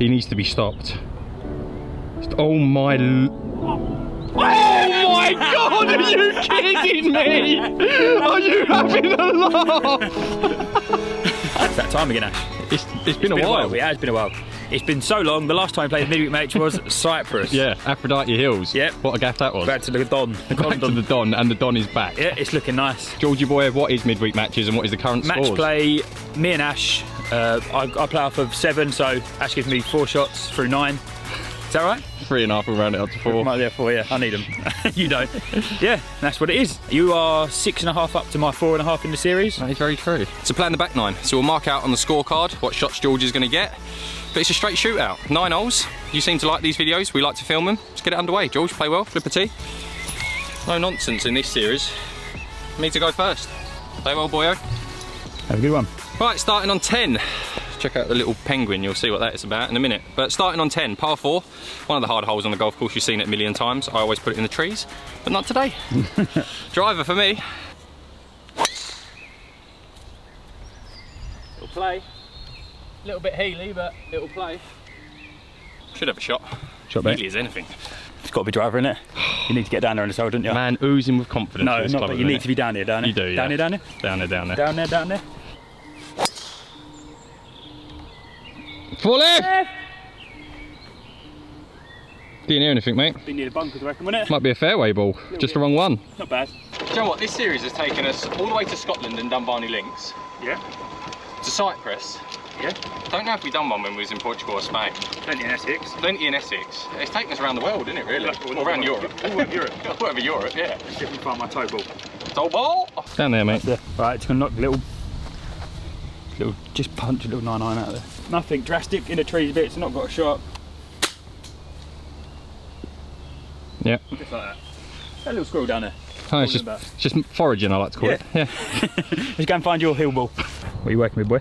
He needs to be stopped. Oh my. Oh my god, are you kidding me? Are you having a laugh? It's that time again, Ash. It's, it's been, Been a while. Yeah, it's been a while. It's been so long. The last time I played midweek match was Cyprus. Yeah, Aphrodite Hills. Yep. What a gaff that was. Back to the Don. The Back to the Don, and the Don is back. Yeah, it's looking nice. Georgie boy, what is midweek matches and what is the current Match scores? play, me and Ash. Uh, I, I play off of seven, so Ash gives me four shots through nine. Is that right? Three and a half, we'll round it up to four. Might be there four, yeah. I need them. you don't. Yeah, that's what it is. You are six and a half up to my four and a half in the series. That is very true. So plan the back nine. So we'll mark out on the scorecard what shots George is going to get. But it's a straight shootout. Nine holes. You seem to like these videos. We like to film them. Let's get it underway. George, play well. Flip a tee. No nonsense in this series. Me to go first. Play well, boyo. Have a good one. Right, starting on 10. Check out the little penguin, you'll see what that is about in a minute. But starting on 10, par 4, one of the hard holes on the golf course, you've seen it a million times. I always put it in the trees, but not today. Driver for me. Little play. A Little bit heely, but little play. Should have a shot. Shot mate. Heely as anything. It's got to be driver in it. You need to get down there on the hole, don't you? Man oozing with confidence. no, not club but you need minute. to be down here, down here. You do, yeah. Down here, down here. Down there, down there. Down there, down there. Full left! Didn't hear anything, mate. Been near the bunkers, I reckon, wouldn't it? Might be a fairway ball. Just the wrong one. Not bad. Do you know what? This series has taken us all the way to Scotland and done Barney Links, Yeah. to Cyprus. Yeah. Don't know if we done one when we was in Portugal or Spain. Plenty in Essex. Plenty in Essex. It's taken us around the world, isn't it, really? Well, Or around Europe. all over Europe. All over Europe, yeah. See if we can find my toe ball. Toe ball! Down there, mate. Yeah. Right, just gonna knock a little, little, just punch a little 9-9 out of there. Nothing drastic in the trees bits. Not got a shot. Yeah. Just like that. That little squirrel down there. Oh, it's just, it's just foraging, I like to call Yeah. it. Yeah. Let's go and find your hill ball. What are you working with, boy?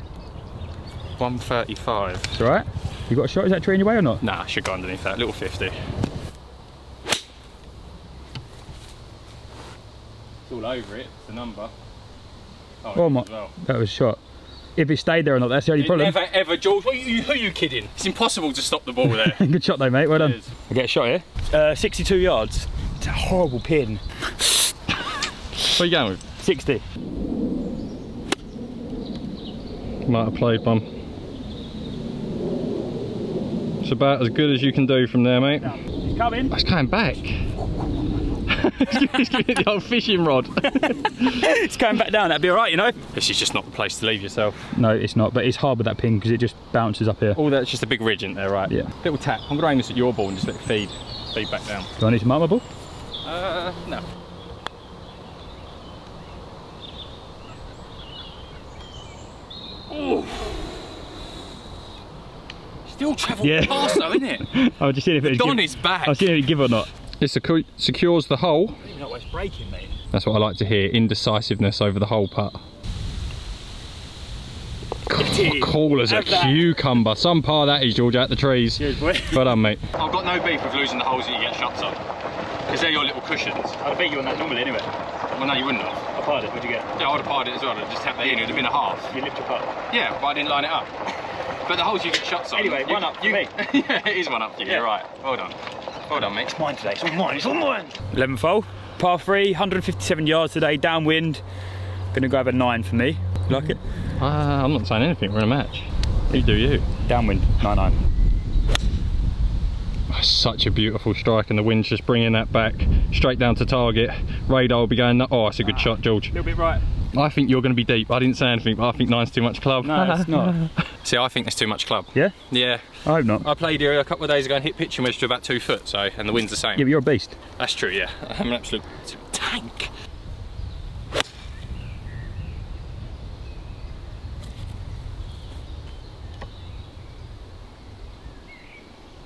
135. It's alright. You got a shot? Is that tree in your way or not? Nah, I should go underneath that. Little 50. It's all over it. It's the number. Oh, oh my- well. That was shot. If it stayed there or not, that's the only problem. Never ever, George. What are you, who are you kidding? It's impossible to stop the ball there. Good shot though, mate. Well done. Cheers. I get a shot here. Uh, 62 yards. It's a horrible pin. Where you going with? 60. Might have played one. It's about as good as you can do from there, mate. He's coming. It's coming back. He's giving it the old fishing rod. it's coming back down. That'd be alright, you know? this is just not the place to leave yourself. No, it's not. But it's hard with that pin because it just bounces up here. All that's just a big ridge in there, right? Yeah. Little tap. I'm going to aim this at your ball and just let it feed, feed back down. Do I need to mark my ball? Uh, no. Still travel Yeah. past though, isn't it? I was just seeing if it was Don give, is back. I was seeing if it give or not. It secu- secures the hole. You know what, it's breaking, mate. That's what I like to hear. Indecisiveness over the hole putt. Cool as a that. cucumber. Some par that is, George, out the trees. Cheers, boy. Well done, mate. I've got no beef with losing the holes that you get shots on. Because they're your little cushions. I'd beat you on that normally anyway. Well, no, you wouldn't have. I fired it. What'd you get? Yeah, I would have parred it as well. I'd just tapped that in. It would have been a half. You lipped your putt. Yeah, but I didn't line it up. But the holes you get shots on. Anyway, you, one up for you, me. yeah, it is one up for you. Yeah. You're right. Well done. Well done, mate. It's mine today. It's all mine. It's all mine. 11th hole. Par 3, 157 yards today, downwind. Gonna go have a 9 for me. You like it? Uh, I'm not saying anything. We're in a match. You do you. Downwind, 9 9. Oh, such a beautiful strike, and the wind's just bringing that back straight down to target. Radar will be going. Oh, it's a good shot, George. A little bit right. I think you're going to be deep. I didn't say anything, but I think nine's too much club. No, it's not. See, I think there's too much club. Yeah? Yeah. I hope not. I played here a couple of days ago and hit pitching wedge to about two foot, so, and the wind's the same. Yeah, but you're a beast. That's true, yeah. I'm an absolute tank.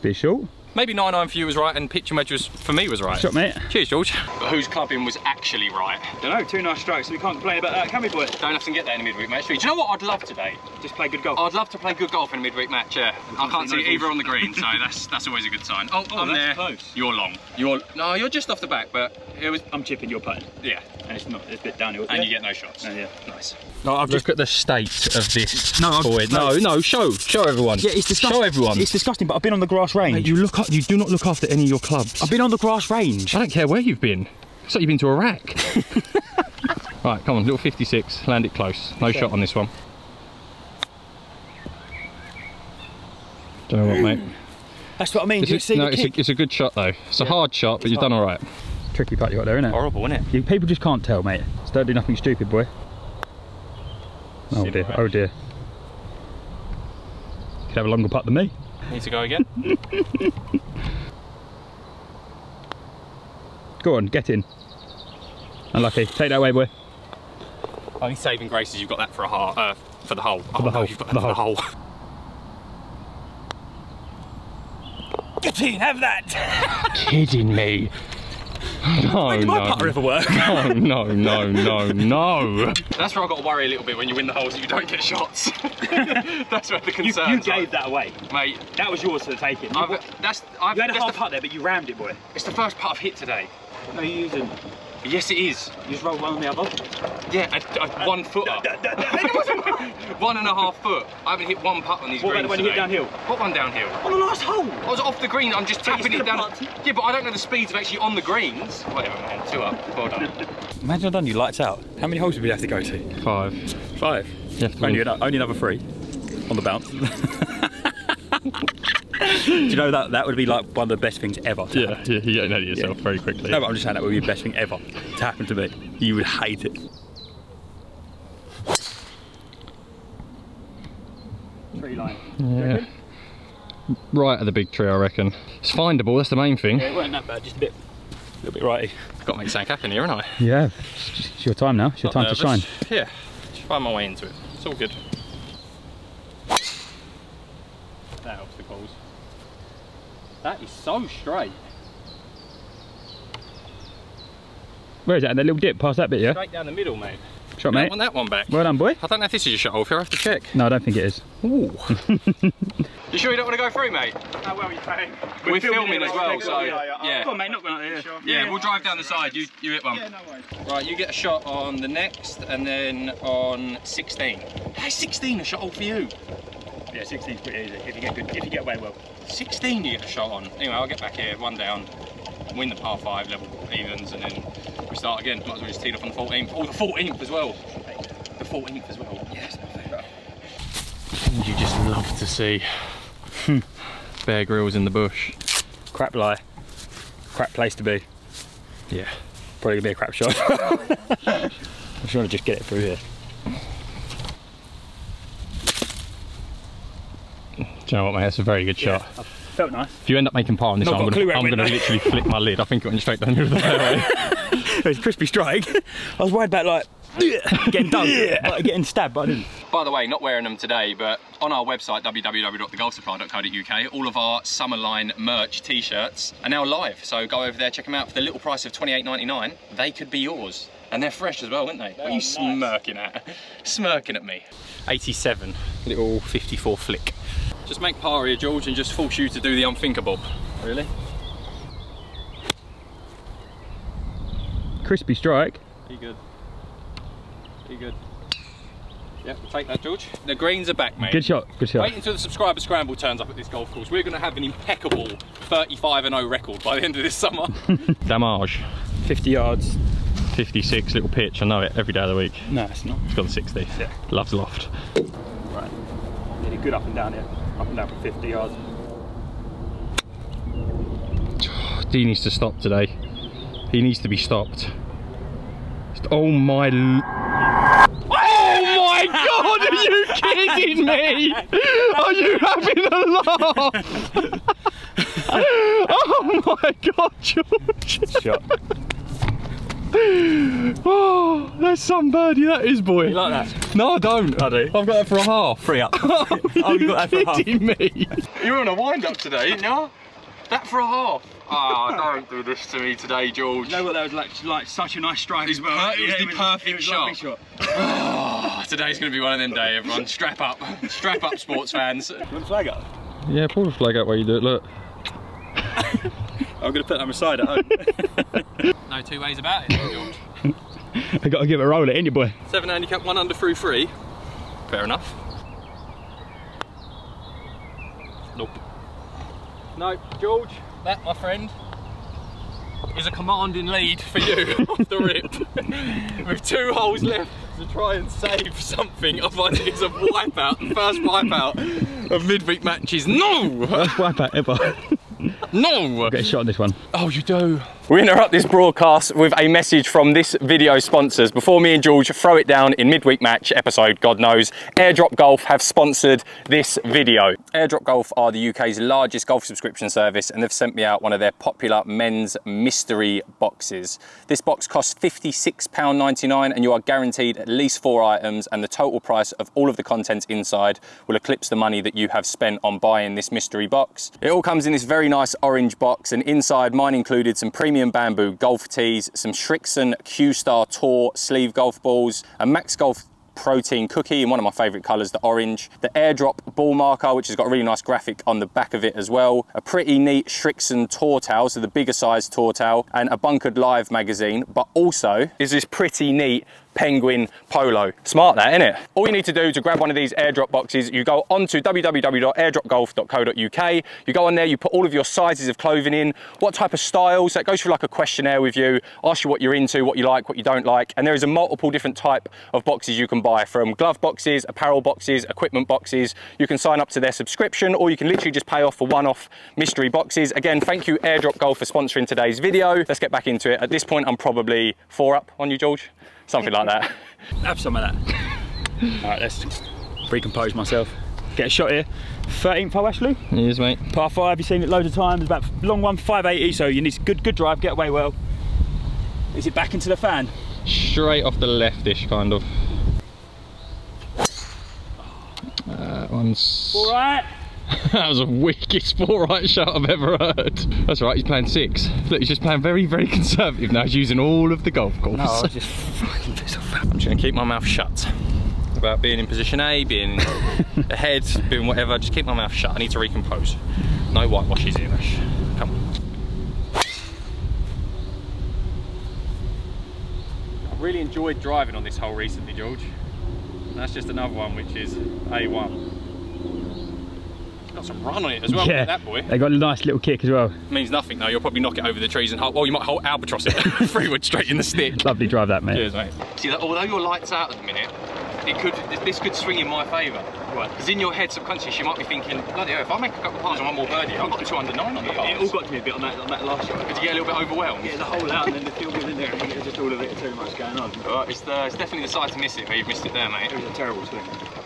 Bit short. Maybe 9-9 for you was right and pitching wedge was, for me was right. Shot, mate. Cheers, George. But whose clubbing was actually right? Don't know, two nice strikes. We can't complain about that, can we, boy? Don't often get there in a midweek match. Do you know what I'd love today? Just play good golf. I'd love to play good golf in a midweek match, yeah. I can't see either on the green, so that's that's always a good sign. Oh, Oh, I'm that's there. close. You're long. You're no, you're just off the back, but it was I'm chipping your putt. yeah. and it's not. It's a bit downhill. And you get no shots. Oh, yeah. Nice. No, I've Look at the state of this No, I've- No, no, show, show everyone. Yeah, it's disgusting. Show everyone. It's disgusting, but I've been on the grass range. Mate, you look up. You do not look after any of your clubs. I've been on the grass range. I don't care where you've been. It's like you've been to Iraq. right, come on, little 56. Land it close. No shot on this one. Don't know what, mate. That's what I mean. It's a, no, it's a, it's a good shot though. It's a hard shot, but you've done all right. tricky putt you got there, isn't it? Horrible, isn't it? You, people just can't tell, mate. So don't do nothing stupid, boy. Oh dear, oh dear. Could have a longer putt than me. Need to go again. Go on, get in. Unlucky. Take that away, boy. Only saving grace is you've got that for a hole, uh, for the hole. For the hole, You've got that the for the hole. Get in, have that. Kidding me? No, When did my no, putter ever work? no, no, no, no, no. That's where I've got to worry a little bit when you win the holes that you don't get shots. that's where the You, concern. you gave that away. mate. That was yours for the taking. You, I've, that's I've, you had a that's half the, putt there, but you rammed it, boy. it's the first putt I've hit today. No, you didn't. Yes, it is. You just rolled one on the other. Yeah, a, a one footer. one and a half foot. I haven't hit one putt on these What greens about when you hit downhill? What one downhill? Oh, on the last hole. I was off the green. I'm just tapping it down. putted. Yeah, but I don't know the speeds of actually on the greens. Whatever, man. Two up. Well done. Imagine I've done you lights out. How many holes would we have to go to? Five. Five. You have to Only, only another three on the bounce. Do you know that that would be like one of the best things ever? to Yeah, happen. yeah, you get to know yourself very quickly. No, but I'm just saying that would be the best thing ever to happen to me. You would hate it. Tree line. Yeah. Right at the big tree, I reckon. It's findable, that's the main thing. Yeah, it wasn't that bad, just a bit, a little bit righty. I've Got to make something happen here, haven't I? Yeah, it's your time now. It's your Not time to shine. Yeah, just find my way into it. It's all good. That helps the calls. That is so straight. Where is that? And That little dip past that bit, yeah? Straight down the middle, mate. Shot, I mate. want that one back. Well done, boy. I don't know if this is your shot off here, I have to check. No, I don't think it is. Ooh. you sure you don't want to go through, mate? How well are you playing? We're filming as well, so yeah. Oh, go on, mate, not going out there. Yeah, we'll drive down the side. You, you hit one. Yeah, no worries. Right, you get a shot on the next, and then on 16. Hey, 16 a shot all for you. Yeah, 16's pretty easy if you get good, if you get away well. 16 you get a shot on. Anyway, I'll get back here, one down, win the par 5 level evens, and then we start again. Might as well just tee off on the 14th. Oh, the 14th as well. The 14th as well. Yes, my favourite. You just love to see hmm, Bear Grylls in the bush. Crap lie. Crap place to be. Yeah. Probably gonna be a crap shot. I'm just want to just get it through here. Do you know what, mate? That's a very good shot. Felt nice. If you end up making par on this Not one, I'm got a clue gonna, where it I'm went, gonna though. literally flick my lid. I think it went straight down the middle of the fairway. It's crispy strike. I was worried about like getting done, like getting stabbed, but I didn't. By the way, not wearing them today, but on our website, www.thegolfsupply.co.uk, all of our summer line merch t-shirts are now live. So go over there, check them out for the little price of $28.99. They could be yours. And they're fresh as well, aren't they? what are you nice. smirking at? Smirking at me. 87, little 54 flick. Just make par here, George, and just force you to do the unthinkable. Really? Crispy strike. Be good. Be good. Yep, we'll take that, George. The greens are back, mate. Good shot. Good shot. Wait until the subscriber scramble turns up at this golf course. We're going to have an impeccable 35 and 0 record by the end of this summer. Damage. 50 yards. 56, little pitch. I know it every day of the week. No, it's not. It's gone 60. Yeah. Loves loft. Right. Nearly good up and down here. Up and down for 50 yards. D needs to stop today. He needs to be stopped. Oh my. Oh my god, are you kidding me? Are you having a laugh? oh my god, George. Shot. Oh, that's some birdie, that is, boy. You like that? No, I don't. I do. I've got that for a half. Free up. oh, you got that for a half. kidding me? you were on a wind up today, didn't you? That for a half. Oh, don't do this to me today, George. You know what? That was like, like such a nice strike as well. it was the perfect it was like a big shot. shot. Oh, today's going to be one of them days, everyone. Strap up. Strap up, sports fans. You want the flag up? Yeah, pull the flag out while you do it, look. I'm gonna put that on my side at home. No two ways about it, George. I gotta give it a roll, it, ain't you, boy? Seven handicap, one under through three. Fair enough. Nope. No, George, that, my friend, is a commanding lead for you off the rip. With two holes left to try and save something, otherwise it is a wipeout. The first wipeout of midweek matches. No! First wipe out ever. No! Get a shot on this one. Oh, you do. We interrupt this broadcast with a message from this video sponsors. Before me and George throw it down in midweek match episode, God knows, Airdrop Golf have sponsored this video. Airdrop Golf are the UK's largest golf subscription service and they've sent me out one of their popular men's mystery boxes. This box costs £56.99 and you are guaranteed at least four items and the total price of all of the contents inside will eclipse the money that you have spent on buying this mystery box. It all comes in this very nice orange box and inside mine included some premium bamboo golf tees, some Srixon Q-Star Tour sleeve golf balls, a Max Golf protein cookie in one of my favorite colors, the orange, the airdrop ball marker, which has got a really nice graphic on the back of it as well, a pretty neat Srixon tour towel, so the bigger size tour towel, and a Bunkered Live magazine, but also is this pretty neat penguin polo. Smart that, isn't it? All you need to do to grab one of these airdrop boxes, you go onto www.airdropgolf.co.uk, you go on there, you put all of your sizes of clothing in, what type of styles, it goes through like a questionnaire with you, asks you what you're into, what you like, what you don't like, and there is a multiple different type of boxes you can buy from glove boxes, apparel boxes, equipment boxes. You can sign up to their subscription or you can literally just pay off for one-off mystery boxes. Again, thank you Airdrop Golf for sponsoring today's video. Let's get back into it. At this point, I'm probably four up on you, George. Something like that. Have some of that. All right, let's recompose myself. Get a shot here. 13th hole, Ashley. Yes, mate. Par five, you've seen it loads of times. About long one, 580, so you need good, good drive, get away well. Is it back into the fan? Straight off the leftish, kind of. Uh, one's... All right. that was the weakest four right shot I've ever heard. That's right, he's playing six. Look, he's just playing very, very conservative now. He's using all of the golf course. No, I was just fucking pissed off. I'm just gonna keep my mouth shut. About being in position A, being ahead, being whatever, just keep my mouth shut. I need to recompose. No whitewashes here, Ash. Come on. I've really enjoyed driving on this hole recently, George. And that's just another one which is A1. Got some run on it as well, yeah, that boy. They got a nice little kick as well. Means nothing though, you'll probably knock it over the trees and hold, well you might hold albatross it freeward straight in the stick. Lovely drive that, mate. Cheers, mate. See, that, although your light's out at the minute, it could this could swing in my favour. Right. Because in your head, subconsciously, you might be thinking, bloody hell, if I make a couple of pars and one more birdie, I've got 209 on the It all got to me a bit on that, on that last shot. Did you get a little bit overwhelmed? Yeah, the hole out and then the field was in there. I think it was just all a bit too much going on. It Alright, it's, the, it's definitely the side to miss it, but you've missed it there, mate. It was a terrible swing.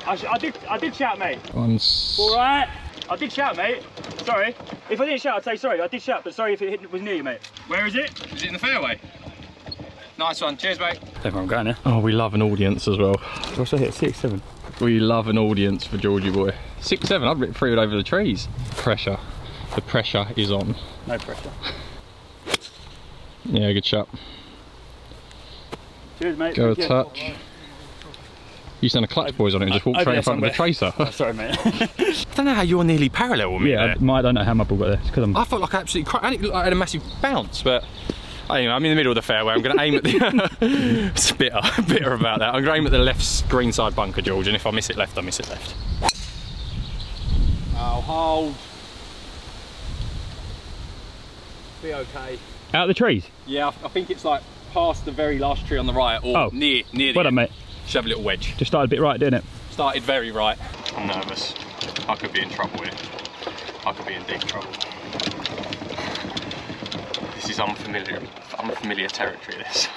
I, sh- I did, I did shout, mate. One's... All right. I did shout, mate. Sorry. If I didn't shout, I'd say sorry. I did shout, but sorry if it hit, was near you, mate. Where is it? Is it in the fairway? Nice one, cheers, mate. Don't know where I'm going now. Oh, we love an audience as well. What's I hit? Six, seven. We love an audience for Georgie boy. Six, seven, I've through it over the trees. Pressure. The pressure is on. No pressure. Yeah, good shot. Cheers, mate. Go a you. touch. You stand a clutch boys on it and just walk Over straight in front of the tracer. Oh, sorry, mate. I don't know how you're nearly parallel with me yeah, I, I don't know how my ball got there. It's because I'm. I felt like I absolutely cra- I didn't look like I had a massive bounce, but anyway, I'm in the middle of the fairway. I'm going to aim at the. it's bitter, bitter about that. I'm going to aim at the left green side bunker, George, and if I miss it left, I miss it left. I'll hold. Be okay. Out the trees. Yeah, I I think it's like past the very last tree on the right, or Oh. near near the. Well done, end. mate. Just have a little wedge. Just started a bit right, didn't it? Started very right. I'm nervous. I could be in trouble here. I could be in deep trouble. This is unfamiliar, unfamiliar territory. This.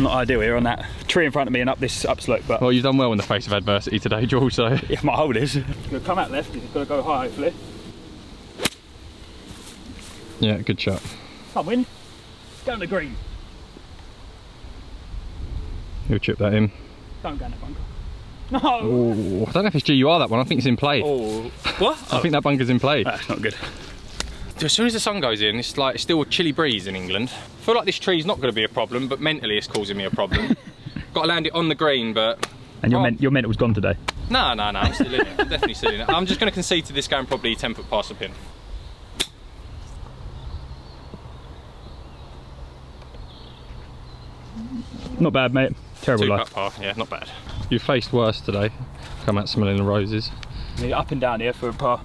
Not ideal here on that tree in front of me and up this upslope, but Well, you've done well in the face of adversity today, George, so... yeah, my hold is. Gonna come out left. It's gonna go high, hopefully. Yeah, good shot. Come wind. Down the green. He'll chip that in. Don't go in the bunker. No. Oh, I don't know if it's GUR that one, I think it's in play. Oh. What? I think that bunker's in play. That's not good. as soon as the sun goes in, it's like it's still a chilly breeze in England. I feel like this tree's not going to be a problem, but mentally it's causing me a problem. Got to land it on the green, but And your, Oh. men, your mental was gone today. no, no, no, I'm still in it. I'm definitely still in it. I'm just going to concede to this going probably 10 foot past the pin. Not bad, mate. Terrible Two life. putt par, yeah, not bad. You faced worse today. Come out smelling the roses Yeah, up and down here for a par.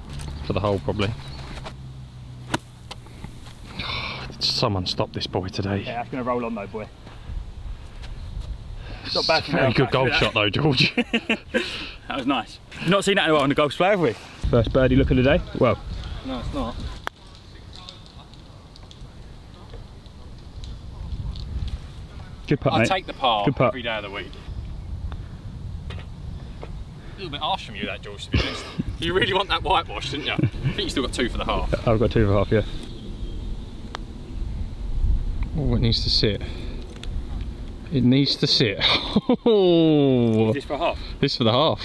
for the hole, probably. Someone stop this boy today. Yeah, that's going to roll on though, boy. Not bad for me, Very I'll good catch golf shot though, George. That was nice. Not seen that in a while on the golf play, have we? First birdie look of the day. Well, No, it's not. Good putt, I'll mate. take the par Good putt. every day of the week. A little bit harsh from you, that George, to be honest. You really want that whitewash, didn't you? I think you still got two for the half. I've got two for half, yeah. oh, it needs to sit. It needs to sit. Oh, Just for a half. this for the half.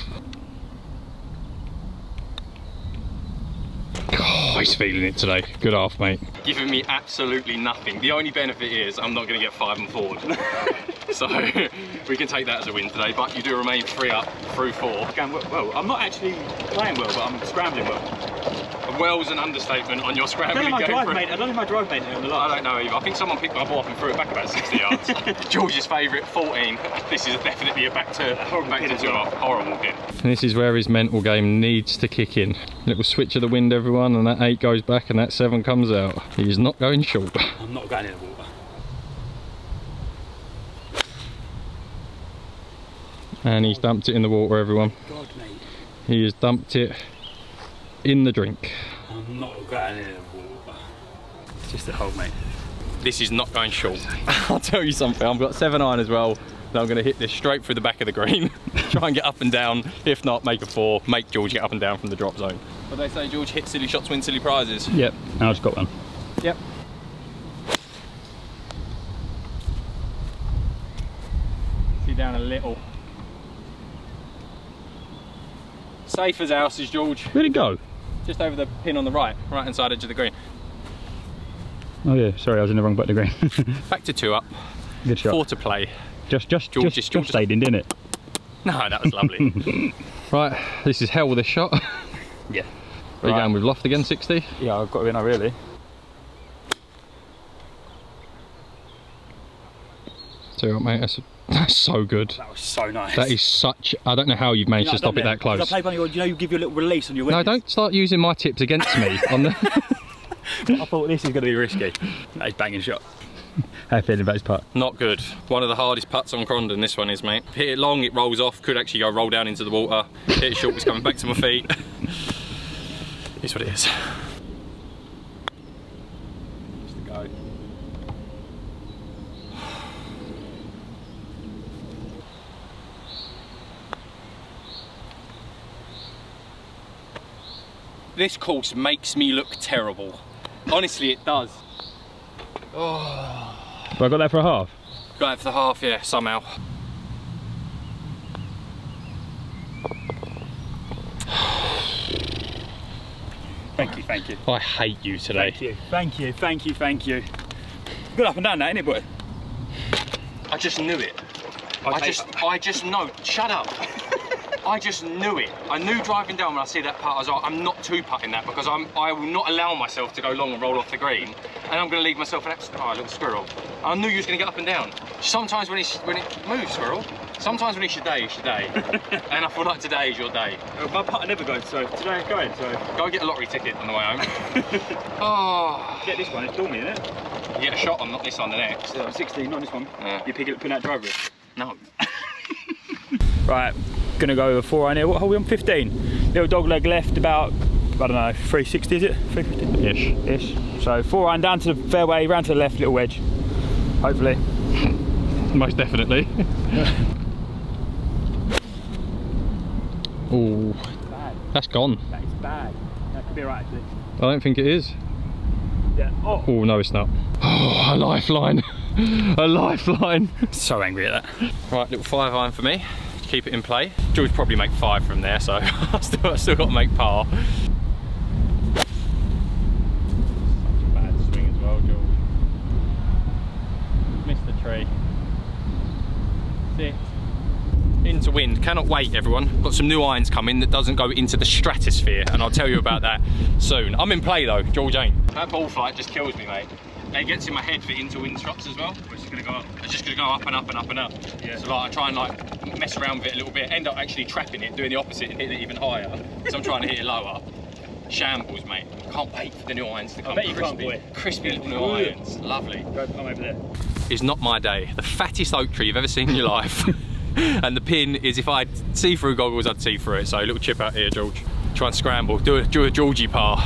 Oh, he's feeling it today. Good half, mate. Giving me absolutely nothing. The only benefit is I'm not going to get five and forward. so we can take that as a win today, but you do remain three up through four. Well, well, I'm not actually playing well, but I'm scrambling well. Well's an understatement on your I don't scrambling think my game. drive made. I don't think my drive made it on the I don't know either. I think someone picked my ball up and threw it back about 60 yards. George's favourite, 14. This is definitely a back to Horrible back to as two well. off. Horrible pin. And this is where his mental game needs to kick in. Little switch of the wind, everyone, and that eight goes back and that seven comes out. He is not going short. I'm not going in the water. And he's dumped it in the water, everyone. God, mate. He has dumped it in the drink. I'm not going in the water. It's just a hold, mate. This is not going short. I'll tell you something. I've got seven iron as well. And I'm going to hit this straight through the back of the green. Try and get up and down. If not, make a four. Make George get up and down from the drop zone. But they say George hit silly shots, win silly prizes. Yep. I just got one. Yep. See down a little. Safe as houses, George. Where'd it go? Just over the pin on the right, right hand side edge of the green. Oh yeah, sorry, I was in the wrong butt of the green. Back to two up, Good shot. four to play. Just, just, George, just, just- just George- stayed in, didn't it? No, that was lovely. Right, this is hell with this shot. Are Yeah. you Right. going with loft again, 60? Yeah, I've got to win, really. Two up, mate. That's, that's so good. That was so nice. That is such. I don't know how you've managed to stop it that close. I played one you know, you give you a little release on your No, wedges. don't start using my tips against me. On the I thought this is going to be risky. That is banging shot. How you feeling about his putt? Not good. One of the hardest putts on Crondon, this one is, mate. Hit it long, it rolls off, could actually go roll down into the water. Hit it short, it's coming back to my feet. It's what it is. This course makes me look terrible. Honestly, it does. Have I got that for a half? Got it for the half, yeah, somehow. Thank you, thank you. I hate you today. Thank you, thank you, thank you, thank you. Good up and down that, innit, boy? I just knew it. I Okay. just, I just know. Shut up. I just knew it. I knew driving down when I see that putt, I was like, I'm not two putting that because I'm, I will not allow myself to go long and roll off the green, and I'm going to leave myself an extra. Oh, little squirrel. I knew you was going to get up and down. Sometimes when it's when it moves, squirrel. Sometimes when it's your day, it's your day. and I feel like today is your day. Uh, My putt never goes, so today it's going, so Go get a lottery ticket on the way home. oh, get this one, it's Dormy, isn't it? you get a shot on, not this one, the next. Yeah, 16, not this one. Yeah. You pick it up, put that driver. No. Right, gonna go over four iron oh, here. What hole are we on? 15. Little dog leg left about, I don't know, 360 is it? 350? Ish. Ish. So four iron down to the fairway, round to the left, little wedge. Hopefully. Most definitely. oh, that's gone. That is bad. That could be right actually. I don't think it is. Yeah. Oh. Oh no, it's not. Oh, a lifeline. a lifeline. So angry at that. Right, little five iron for me keep it in play. George probably make five from there, so I still, I still got to make par. Into wind, cannot wait everyone. Got some new irons coming that doesn't go into the stratosphere and I'll tell you about that soon. I'm in play though, George ain't. That ball flight just kills me mate. It gets in my head for into wind struts as well. It's just gonna go up. It's just gonna go up and up and up and up. Yeah. So like I try and like mess around with it a little bit, end up actually trapping it, doing the opposite and hitting it even higher. so I'm trying to hit it lower. Shambles, mate. Can't wait for the new irons to come. bet you can't, crispy, boy. crispy little new irons. Lovely. Go, I'm over there. Is not my day. The fattest oak tree you've ever seen in your life. and the pin is if I had see-through goggles, I'd see through it. So a little chip out here, George. Try and scramble. Do a, do a Georgie par.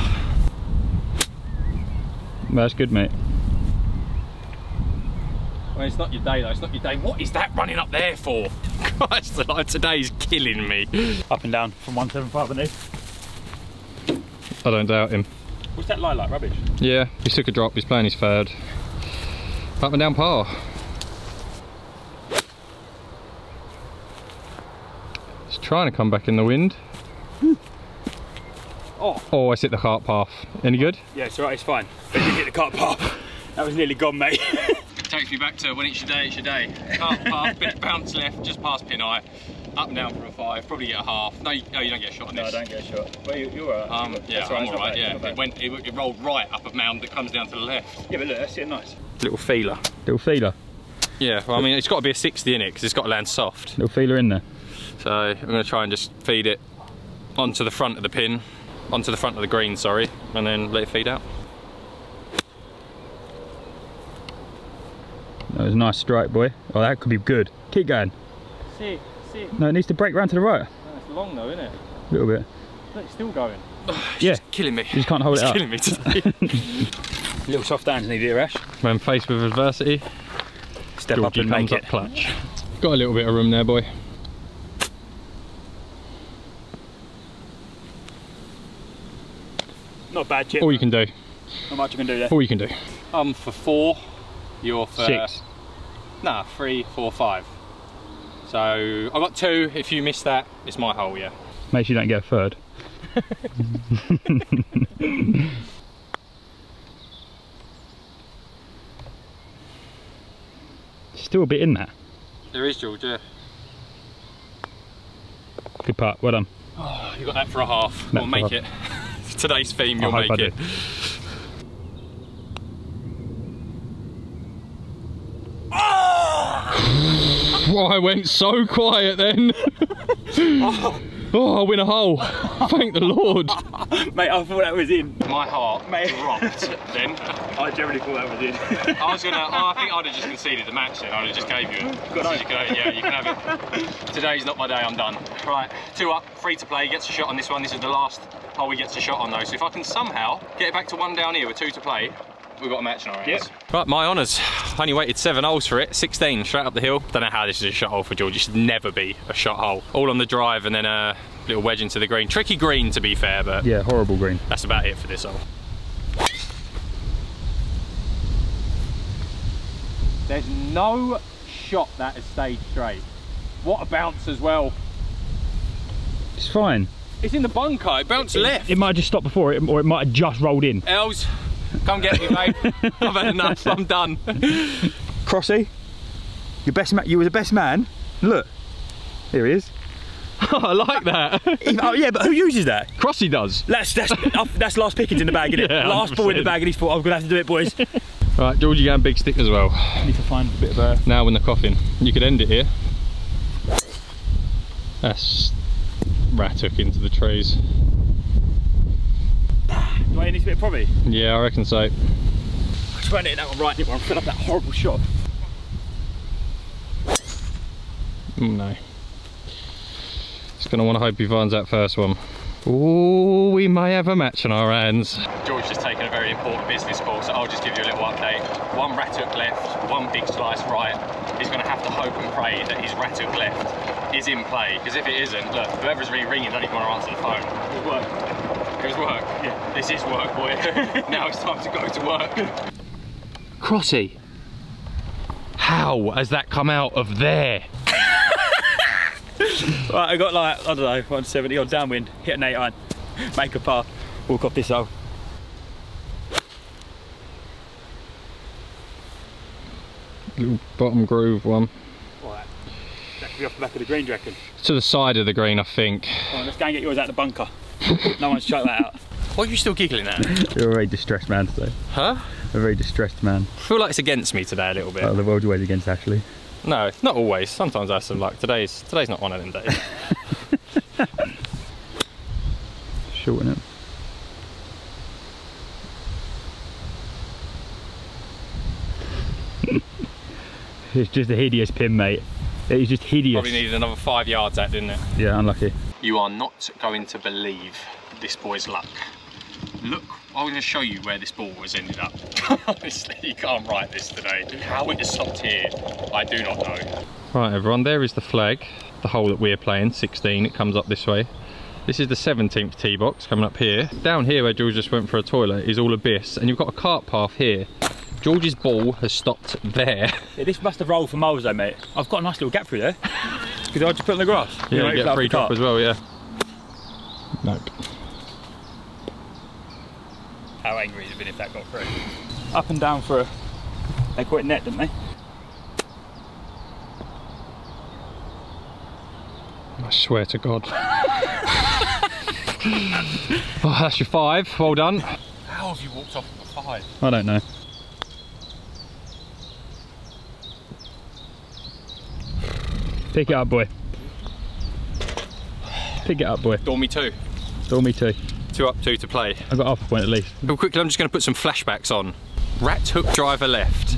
That's good, mate. Well, it's not your day though. It's not your day. What is that running up there for? Christ, like today's killing me. Up and down from 175 and this. I don't doubt him. What's that lilac rubbish? Yeah, he took a drop, he's playing his third. Up and down par. He's trying to come back in the wind. Hmm. Oh. Oh, I hit the cart path. Any good? Yeah, it's alright, it's fine. But you hit the cart path. That was nearly gone, mate. Takes me back to when it's your day, it's your day. Half path, bit bounce left, just past pin eye. Up and down for a five, probably get a half. No, you, no, you don't get a shot on no, this. I don't get a shot. Well, you, you're alright. Um, yeah, That's I'm alright, bad, yeah. It went, it, it rolled right up a mound that comes down to the left. Yeah, but look, that's it, nice. Little feeler. Little feeler. Yeah, well, I mean, it's got to be a 60 in it because it's got to land soft. Little feeler in there. So I'm going to try and just feed it onto the front of the pin, onto the front of the green, sorry, and then let it feed out. That was a nice strike, boy. Oh, that could be good. Keep going. See, see. No, it needs to break round to the right. It's long though, isn't it? A little bit. Look, it's still going. Oh, yeah, Killing me. you just can't hold it's it up. killing me today. Little soft hands need it, Rash. When faced with adversity, Step up and make it. clutch. Got a little bit of room there, boy. Not bad, Chip. All you can do. Not much you can do there. All you can do. I'm for four, you're for... Six. Nah, three, four, five. So I got two. If you miss that, it's my hole, yeah. Make sure you don't get a third. Still a bit in there. There is, George, yeah. Good part. Well done. Oh, you got that for a half. That We'll make it. Today's theme, you'll make it. Oh, I went so quiet then. oh, I win a hole. Thank the Lord. Mate, I thought that was in. My heart Mate. dropped then. I generally thought that was in. I was gonna. Oh, I think I'd have just conceded the match then. I'd have just gave you it. Good So you can yeah, you can have it. Today's not my day. I'm done. Right, two up, free to play. Gets a shot on this one. This is the last hole he gets a shot on though. So if I can somehow get it back to one down here with two to play, we've got a match in our hands. Right, my honours. Only waited seven holes for it. 16 straight up the hill. Don't know how this is a shot hole for George. It should never be a shot hole. All on the drive and then a little wedge into the green. Tricky green to be fair, but Yeah, horrible green. that's about it for this hole. There's no shot that has stayed straight. What a bounce as well. It's fine. It's in the bunker, it bounced left. It might have just stopped before it, or it might have just rolled in. Els, come get me, mate. I've had enough, I'm done. Crossy, your best man. You were the best man. Look, here he is. I like that. oh yeah, but who uses that? Crossy does. That's that's that's last pickings in the bag, isn't it? Yeah, last ball in the bag, and he's thought oh, I'm gonna have to do it, boys. Right, Georgie going big stick as well. need to find a bit of a. Now in the coffin. You could end it here. That's rat hook into the trees. Do I need a bit of probably? Yeah, I reckon so. I tried to hit that one right, didn't I? I filled up that horrible shot. Mm, no. Just gonna want to hope he finds that first one. Ooh, we may have a match on our hands. George has taken a very important business call, so I'll just give you a little update. One rat hook left, one big slice right. He's going to have to hope and pray that his rat hook left is in play, because if it isn't, look, whoever's really ringing don't even want to answer the phone. Good work. It was work. Yeah. This is work, boy. now it's time to go to work. Crossy. How has that come out of there? Right, I got like, I don't know, 170 on downwind, hit an 8 iron, make a par, walk off this hole. Little bottom groove one. Right, that be off the back of the green, do you reckon? To the side of the green, I think. Come on, let's go and get yours out the bunker. No one's checked that out. Why are you still giggling at? You're a very distressed man today. Huh? A very distressed man. I feel like it's against me today a little bit. Oh, the world's always against Ashley. No, not always. Sometimes I have some luck. Today's today's not one of them days. Shorten it. it's just a hideous pin, mate. It's just hideous. Probably needed another five yards at, didn't it? Yeah, unlucky. You are not going to believe this boy's luck. Look, I'm going to show you where this ball has ended up. Honestly, you can't write this today. How it has stopped here, I do not know. Right, everyone, there is the flag. The hole that we're playing, 16, it comes up this way. This is the 17th tee box coming up here. Down here where George just went for a toilet is all abyss, and you've got a cart path here. George's ball has stopped there. Yeah, this must have rolled for miles though, mate. I've got a nice little gap through there. Because I just put it on the grass. Yeah, know, you it's get out a free the cart. drop as well, yeah. Nope. How angry he'd have been if that got through. Up and down for a... They call it net, didn't they? I swear to God. oh, that's your five. Well done. How have you walked off of a five? I don't know. Pick it up, boy. Pick it up, boy. Dormy two. Door me too. Two up, two to play. I got half a point at least. Real quickly, I'm just going to put some flashbacks on. Rat hook driver left.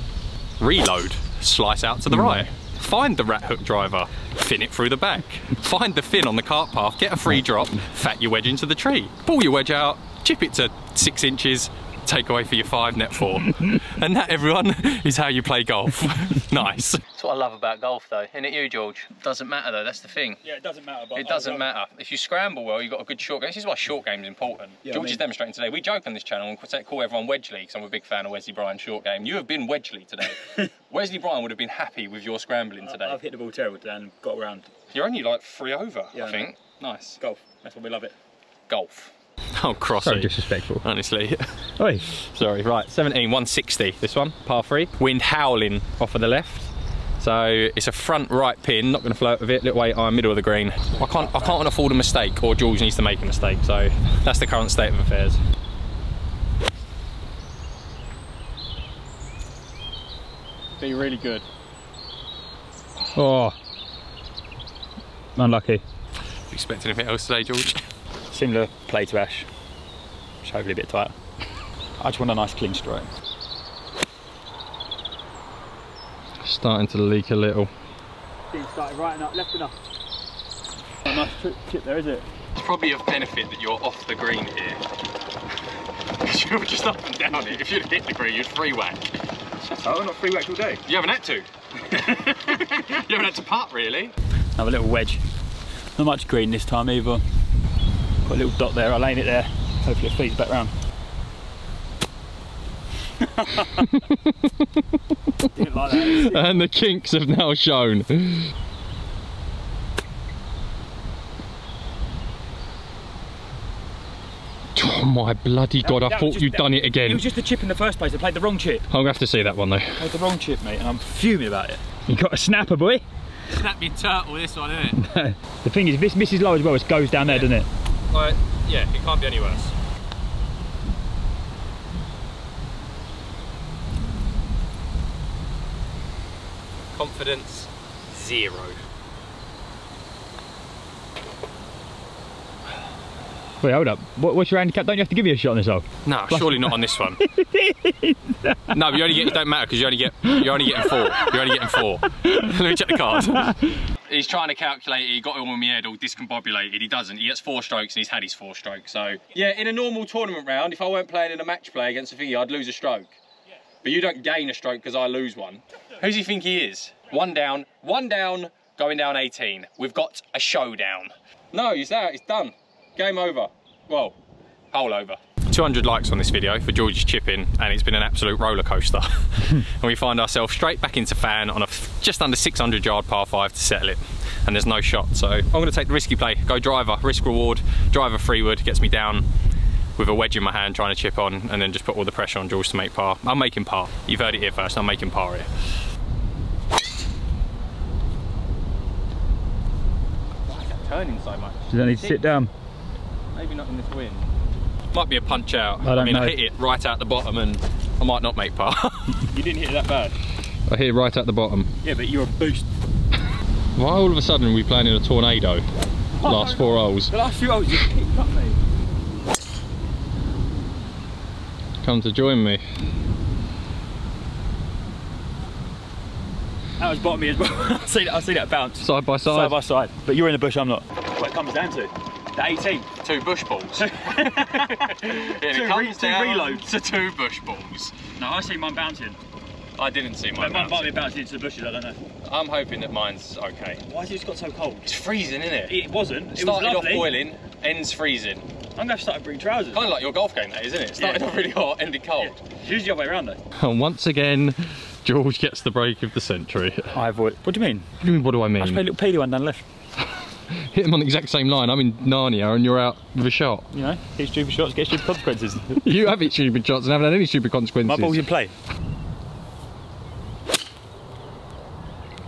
Reload. Slice out to the mm. right. Find the rat hook driver. Fin it through the back. Find the fin on the cart path. Get a free mm. drop. Fat your wedge into the tree. Pull your wedge out. Chip it to six inches. Take away for your five, net four. and that, everyone, is how you play golf. nice. That's what I love about golf, though. Isn't it you, George? Doesn't matter, though. That's the thing. Yeah, it doesn't matter. But It doesn't matter. If you scramble well, you've got a good short game. This is why short game is important. Yeah, I George is demonstrating today. We joke on this channel and call everyone Wedgley because I'm a big fan of Wesley Bryan short game. You have been Wedgley today. Wesley Bryan would have been happy with your scrambling today. I've hit the ball terrible today and got around. You're only like three over, Yeah, I I think. Nice. Golf. That's why we love it. Golf. Oh, So crossy. disrespectful. Honestly. Oi. Sorry, right. 17, 160. This one, par three. Wind howling off of the left. So it's a front right pin, not going to float with it. Little weight iron, middle of the green. I can't, I can't afford a mistake, or Jules needs to make a mistake. So that's the current state of affairs. Be really good. Oh. Unlucky. Expect anything else today, George? Similar play to Ash. Just hopefully a bit tight. I just want a nice clean stroke. Starting to leak a little. Being started right and up, left and up. Not a nice trip chip there, is it? It's probably of benefit that you're off the green here. Because you're just up and down it. If you'd hit the green, you'd free whack. Oh, not free whack all day. You haven't had to. you haven't had to putt, really. Have a little wedge. Not much green this time either. Got a little dot there, I'll lane it there. Hopefully it feeds back round. Didn't like that. And the kinks have now shown. Oh my bloody god, I That thought just- you'd done it again. It was just a chip in the first place. I played the wrong chip. I'm gonna have to see that one though. I played the wrong chip, mate, and I'm fuming about it. You got a snapper, boy. Snap your turtle, this one, isn't it? The thing is, this misses low as well, it goes down there, doesn't it? Like, yeah, it can't be any worse. Confidence, zero. Wait, hold up. What, what's your handicap? Don't you have to give me a shot on this hole? No, surely not on this one. no, you only get, it don't matter because you only get, you're only getting four. You're only getting four. Let me check the card. He's trying to calculate. He got it all in my head all discombobulated. He doesn't. He gets four strokes and he's had his four strokes. So, yeah, in a normal tournament round, if I weren't playing in a match play against a thingy, I'd lose a stroke. But you don't gain a stroke because I lose one. Who do you think he is? One down, one down, going down 18. We've got a showdown. No, he's out. It's done. Game over. Well, hole over. 200 likes on this video for George's chipping and it's been an absolute roller coaster. and we find ourselves straight back into fan on a just under 600 yard par 5 to settle it. And there's no shot. So I'm going to take the risky play, go driver, risk reward, driver freewood, gets me down with a wedge in my hand trying to chip on and then just put all the pressure on George to make par. I'm making par. You've heard it here first, I'm making par here. Turning so much. You don't need to sit down. Maybe not in this wind. Might be a punch out. I don't mean, know. I hit it right out the bottom and I might not make par. You didn't hit it that bad. I hit it right at the bottom. Yeah, but you're a beast. Why all of a sudden are we playing in a tornado? Oh, last four holes. The last few holes you kicked up me. Come to join me. That was bottomy as well. I see that. I see that bounce. Side by Side side. by side. But you're in the bush. I'm not. What it comes down to? The 18. Two bush balls. Two it re- two reloads. to two bush balls. No, I see mine bouncing. I didn't see But mine. mine might be bouncing. bouncing into the bushes. I don't know. I'm hoping that mine's okay. Why has it just got so cold? It's freezing, isn't it? It wasn't. It Started was off boiling, ends freezing. I'm going to start to bring trousers. Kind of like your golf game, that is, isn't it? Started Yeah. off really hot, ended cold. It's usually the other way around though. And once again, George gets the break of the century. I avoid. What do you mean? What do you mean, what do I I just play a little peely one down left. Hit him on the exact same line. I'm in Narnia and you're out with a shot. You know, get stupid shots, get stupid consequences. You have hit stupid shots and haven't had any stupid consequences. My ball's in play.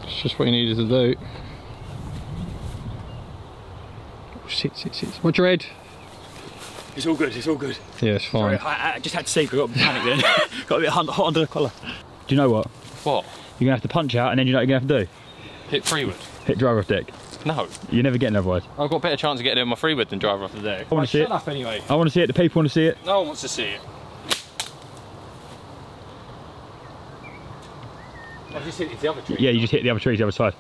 It's just what you needed to do. Oh, sit, sit, sit. Watch your head. It's all good. It's all good. Yeah, it's Sorry, fine. I, I just had to see. I got a bit panic then. got a bit hot under the collar. Do you know what? What? You're gonna have to punch out, and then you know what you're gonna have to do? Hit freewood? Hit driver off deck. No. You're never getting otherwise. I've got a better chance of getting it in my freewood than driver off the deck. I wanna see shut it. up anyway. I want to see it. The people want to see it. No one wants to see it. I've just hit the other tree. Yeah, you just hit the other trees the other side.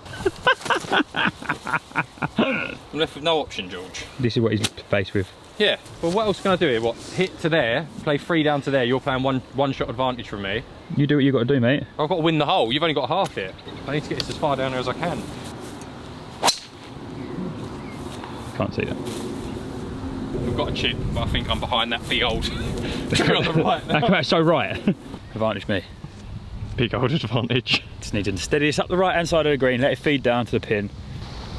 I'm left with no option, George. This is what he's faced with. Yeah. Well, what else can I do here? What? Hit to there, play three down to there. You're playing one one shot advantage from me. You do what you got to do, mate. I've got to win the hole. You've only got half here. I need to get this as far down here as I can. Can't see that. We've got a chip, but I think I'm behind that big old tree on the right That now. came out so right. Advantage me. Big old advantage. Just need to steady this up the right hand side of the green, let it feed down to the pin.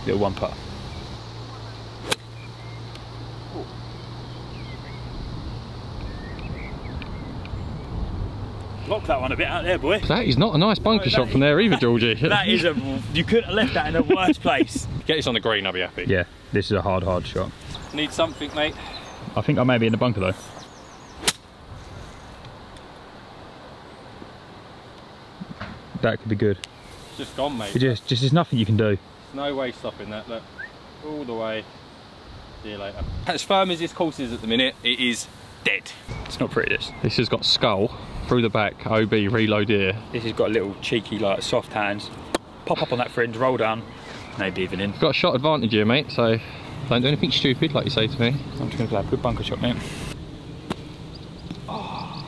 Little one putt. Lock that one a bit out there, boy. That is not a nice bunker No, shot that from there either, Georgie. That is a. You couldn't have left that in a worse place. Get this on the green, I'll be happy. Yeah, this is a hard, hard shot. Need something, mate. I think I may be in the bunker though. That could be good. It's just gone, mate. It just, just there's nothing you can do. There's No way stopping that. Look, all the way. See you later. As firm as this course is at the minute, it is dead. It's not pretty. This. This has got skull through the back, OB, reload here. This has got a little cheeky, like soft hands. Pop up on that fringe, roll down, maybe even in. Got a shot advantage here, mate, so don't do anything stupid like you say to me. I'm just gonna play a good bunker shot, mate. Oh.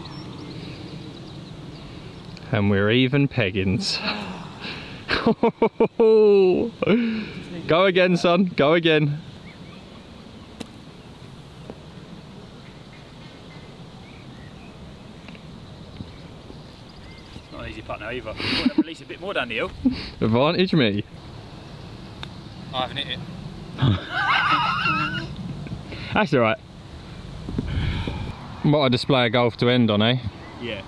And we're even peggins. Go again, son. Go again. It's not an easy putt now either. You release a bit more down the hill. Advantage me. I haven't hit it. That's all right. What a display of golf to end on, eh? Yeah.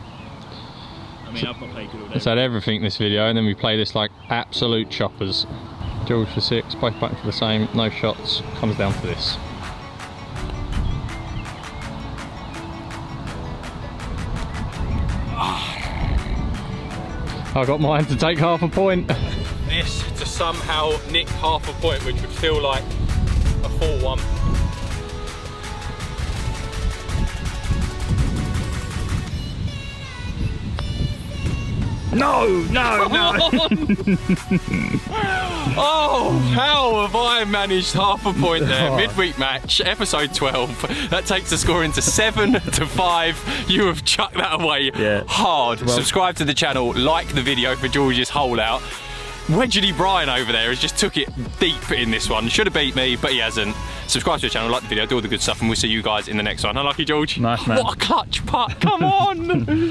I mean, I've not played good all day. Let's add everything this video and then we play this like absolute choppers. George for six, both batting for the same, no shots, comes down to this. I got mine to take half a point. This to somehow nick half a point, which would feel like a full one. No, no, no. Oh, how have I managed half a point there? Midweek match, episode 12. That takes the score into 7 to 5. You have chucked that away Yeah. hard. Subscribe to the channel, like the video for George's hole out. Wedgedy Bryan over there has just took it deep in this one. Should have beat me, but he hasn't. Subscribe to the channel, like the video, do all the good stuff, and we'll see you guys in the next one. Unlucky George. Nice, man. What a clutch putt. Come on.